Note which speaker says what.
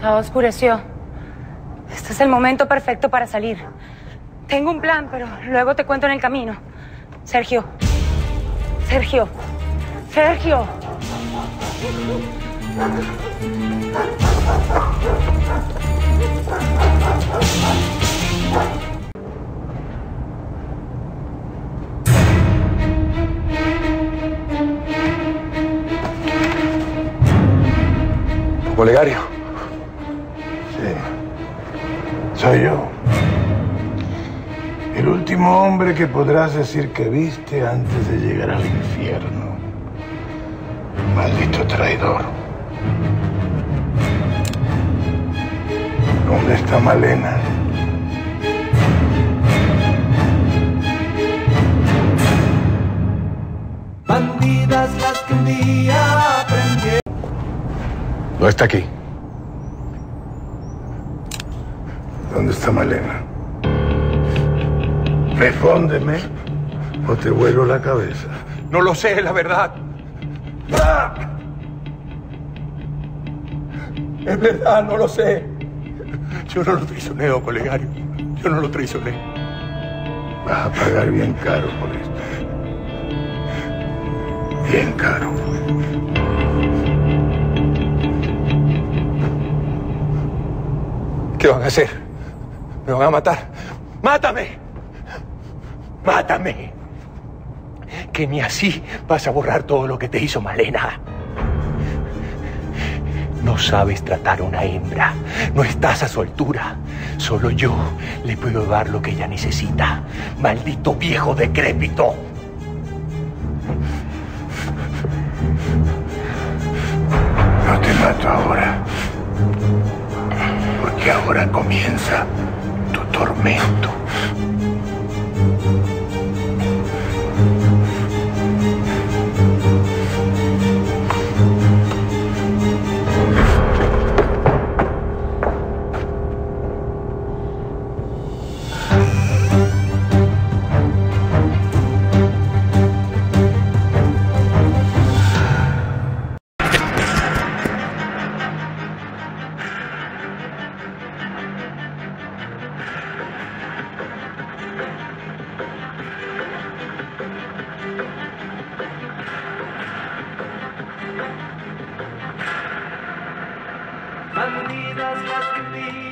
Speaker 1: Ya oscureció. Este es el momento perfecto para salir. Tengo un plan, pero luego te cuento en el camino. Sergio. Sergio. Sergio.
Speaker 2: Olegario.
Speaker 3: Soy yo. El último hombre que podrás decir que viste antes de llegar al infierno. Maldito traidor. ¿Dónde está Malena?
Speaker 4: Bandidas las que un día aprendieron.
Speaker 2: No está aquí.
Speaker 3: ¿Dónde está Malena? Respóndeme o te vuelo la cabeza.
Speaker 2: No lo sé, la verdad. Es verdad, no lo sé. Yo no lo traicioné, colegario. Yo no lo traicioné.
Speaker 3: Vas a pagar bien caro por esto. Bien caro.
Speaker 2: ¿Qué van a hacer? ¿Me van a matar? ¡Mátame! ¡Mátame! Que ni así vas a borrar todo lo que te hizo Malena. No sabes tratar a una hembra. No estás a su altura. Solo yo le puedo dar lo que ella necesita. Maldito viejo decrépito.
Speaker 3: No te mato ahora. Porque ahora comienza tormento. me.